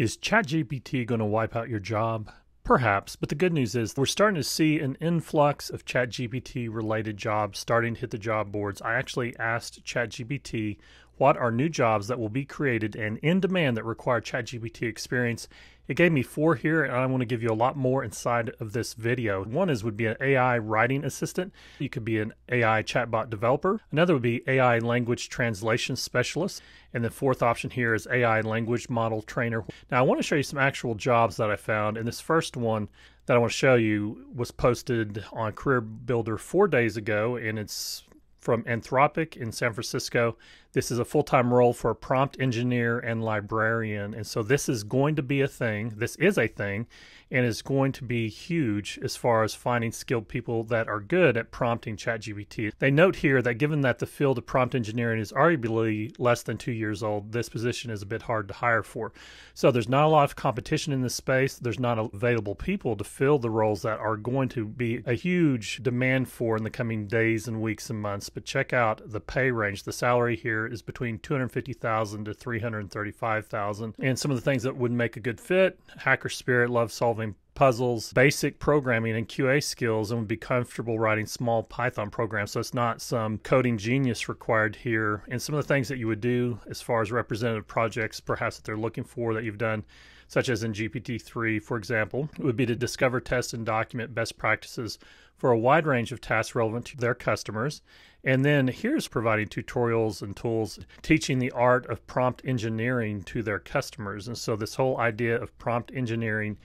Is ChatGPT going to wipe out your job? Perhaps, but the good news is we're starting to see an influx of ChatGPT related jobs starting to hit the job boards. I actually asked ChatGPT what are new jobs that will be created and in demand that require ChatGPT experience. It gave me four here, and I want to give you a lot more inside of this video. One is would be an AI writing assistant. You could be an AI chatbot developer. Another would be AI language translation specialist. And the fourth option here is AI language model trainer. Now, I want to show you some actual jobs that I found. And this first one that I want to show you was posted on Career Builder four days ago, and it's from Anthropic in San Francisco. This is a full time role for a prompt engineer and librarian. And so this is going to be a thing. This is a thing and is going to be huge as far as finding skilled people that are good at prompting ChatGPT. They note here that given that the field of prompt engineering is arguably less than two years old, this position is a bit hard to hire for. So there's not a lot of competition in this space. There's not available people to fill the roles that are going to be a huge demand for in the coming days and weeks and months. But check out the pay range. The salary here is between 250,000 to 335,000. And some of the things that would make a good fit, hacker spirit, love solving puzzles, basic programming and QA skills, and would be comfortable writing small Python programs. So it's not some coding genius required here. And some of the things that you would do as far as representative projects, perhaps that they're looking for that you've done, such as in GPT-3, for example, would be to discover, test, and document best practices for a wide range of tasks relevant to their customers. And then here's providing tutorials and tools, teaching the art of prompt engineering to their customers. And so this whole idea of prompt engineering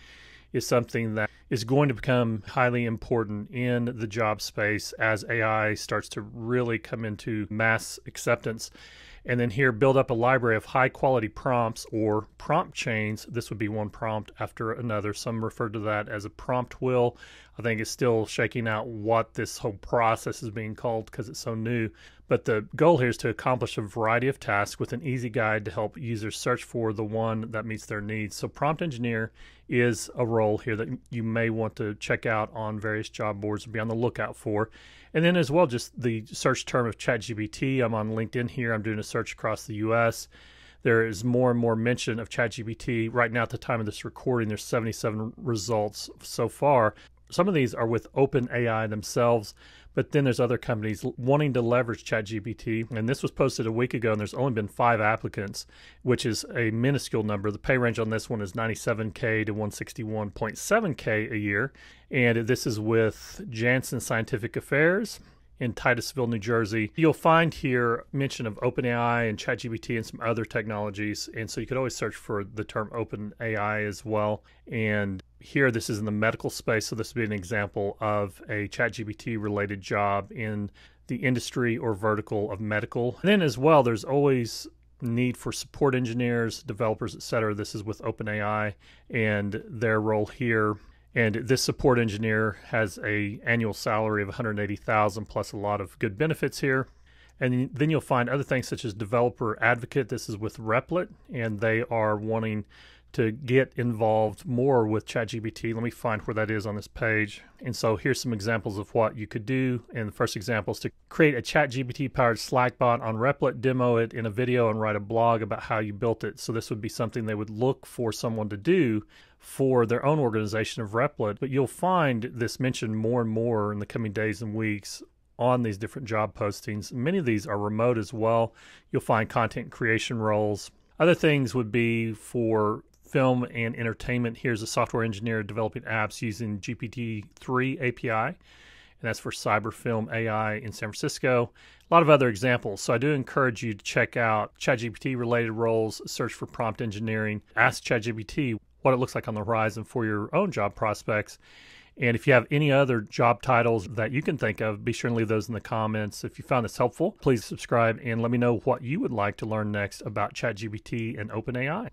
is something that is going to become highly important in the job space as AI starts to really come into mass acceptance. And then here, build up a library of high quality prompts or prompt chains. This would be one prompt after another. Some refer to that as a prompt wheel. I think it's still shaking out what this whole process is being called because it's so new. But the goal here is to accomplish a variety of tasks with an easy guide to help users search for the one that meets their needs. So, prompt engineer is a role here that you may want to check out on various job boards and be on the lookout for. And then, as well, just the search term of ChatGPT. I'm on LinkedIn here, I'm doing a search across the US. There is more and more mention of ChatGPT. Right now, at the time of this recording, there's 77 results so far some of these are with OpenAI themselves, but then there's other companies wanting to leverage ChatGPT. And this was posted a week ago, and there's only been five applicants, which is a minuscule number. The pay range on this one is 97K to 161.7K a year. And this is with Janssen Scientific Affairs in Titusville, New Jersey. You'll find here mention of OpenAI and ChatGPT and some other technologies. And so you could always search for the term OpenAI as well. And here, this is in the medical space. So this would be an example of a ChatGPT related job in the industry or vertical of medical. And then as well, there's always need for support engineers, developers, etc. This is with OpenAI and their role here and this support engineer has a annual salary of 180,000 plus a lot of good benefits here. And then you'll find other things such as developer advocate. This is with Replit, and they are wanting to get involved more with ChatGPT. Let me find where that is on this page. And so here's some examples of what you could do. And the first example is to create a ChatGPT powered Slack bot on Replit, demo it in a video, and write a blog about how you built it. So this would be something they would look for someone to do for their own organization of Replit. But you'll find this mentioned more and more in the coming days and weeks on these different job postings. Many of these are remote as well. You'll find content creation roles. Other things would be for film and entertainment. Here's a software engineer developing apps using GPT-3 API, and that's for Cyberfilm AI in San Francisco. A lot of other examples. So I do encourage you to check out ChatGPT related roles, search for prompt engineering, ask ChatGPT what it looks like on the horizon for your own job prospects. And if you have any other job titles that you can think of, be sure and leave those in the comments. If you found this helpful, please subscribe and let me know what you would like to learn next about ChatGPT and OpenAI.